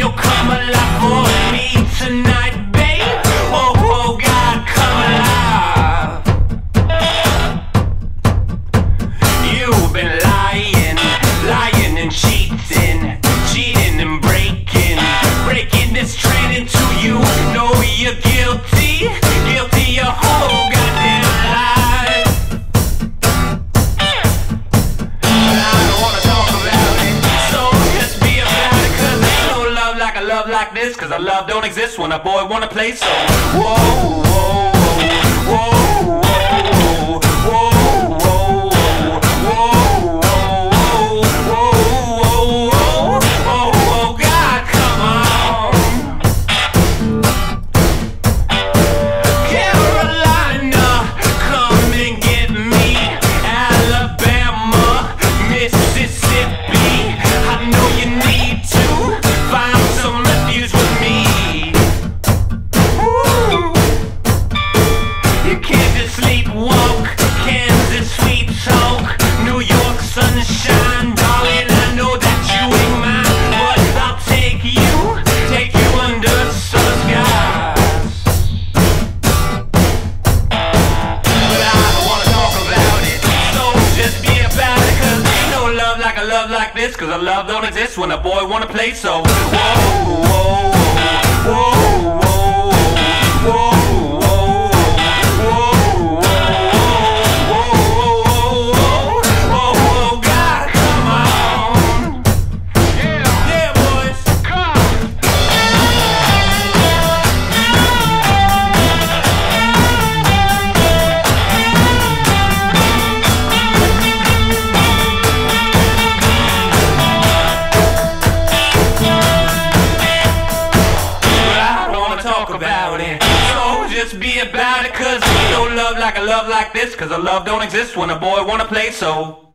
you'll come like this, cause a love don't exist when a boy wanna play so. Whoa, love like this, cause a love don't exist when a boy wanna play so. Whoa, whoa, whoa, Talk about it. So just be about it, cause no love like a love like this, cause a love don't exist when a boy wanna play so.